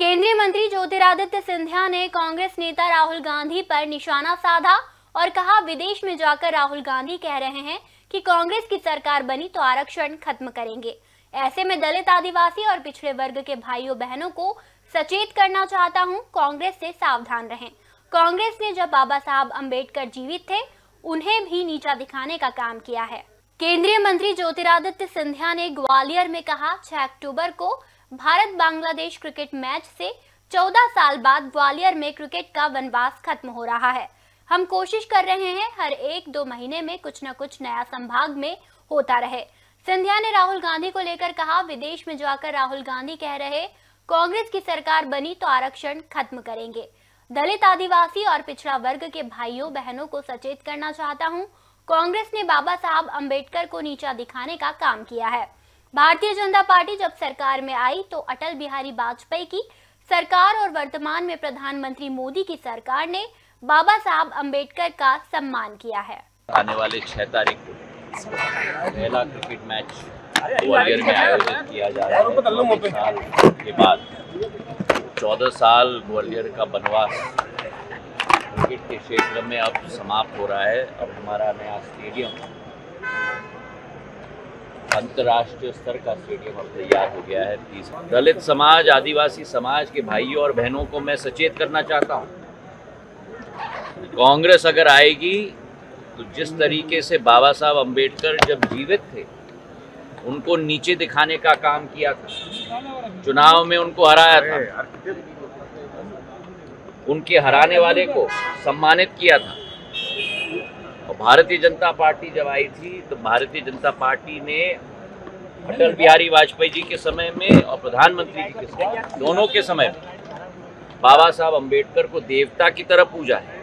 केंद्रीय मंत्री ज्योतिरादित्य सिंधिया ने कांग्रेस नेता राहुल गांधी पर निशाना साधा और कहा, विदेश में जाकर राहुल गांधी कह रहे हैं कि कांग्रेस की सरकार बनी तो आरक्षण खत्म करेंगे। ऐसे में दलित आदिवासी और पिछड़े वर्ग के भाइयों बहनों को सचेत करना चाहता हूँ, कांग्रेस से सावधान रहें। कांग्रेस ने जब बाबा साहब अंबेडकर जीवित थे, उन्हें भी नीचा दिखाने का काम किया है। केंद्रीय मंत्री ज्योतिरादित्य सिंधिया ने ग्वालियर में कहा, छह अक्टूबर को भारत बांग्लादेश क्रिकेट मैच से 14 साल बाद ग्वालियर में क्रिकेट का वनवास खत्म हो रहा है। हम कोशिश कर रहे हैं हर एक दो महीने में कुछ न कुछ नया संभाग में होता रहे। सिंधिया ने राहुल गांधी को लेकर कहा, विदेश में जाकर राहुल गांधी कह रहे, कांग्रेस की सरकार बनी तो आरक्षण खत्म करेंगे। दलित आदिवासी और पिछड़ा वर्ग के भाइयों, बहनों को सचेत करना चाहता हूँ। कांग्रेस ने बाबा साहब अंबेडकर को नीचा दिखाने का काम किया है। भारतीय जनता पार्टी जब सरकार में आई तो अटल बिहारी वाजपेयी की सरकार और वर्तमान में प्रधानमंत्री मोदी की सरकार ने बाबा साहब अंबेडकर का सम्मान किया है। आने वाले छह तारीख को पहला क्रिकेट मैच ग्वालियर में आयोजित किया जा रहा है। साल के बाद चौदह साल ग्वालियर का बनवास क्रिकेट के क्षेत्र में अब समाप्त हो रहा है। अब हमारा नया स्टेडियम अंतर्राष्ट्रीय स्तर का स्टेडियम अब तैयार हो गया है दलित समाज, आदिवासी समाज के भाइयों और बहनों को मैं सचेत करना चाहता हूँ। कांग्रेस अगर आएगी तो जिस तरीके से बाबा साहब अंबेडकर जब जीवित थे, उनको नीचे दिखाने का काम किया था। चुनाव में उनको हराया था। उनके हराने वाले को सम्मानित किया था। भारतीय जनता पार्टी जब आई थी तो भारतीय जनता पार्टी ने अटल बिहारी वाजपेयी जी के समय में और प्रधानमंत्री जी के समय, दोनों के समय में बाबा साहब अंबेडकर को देवता की तरह पूजा है।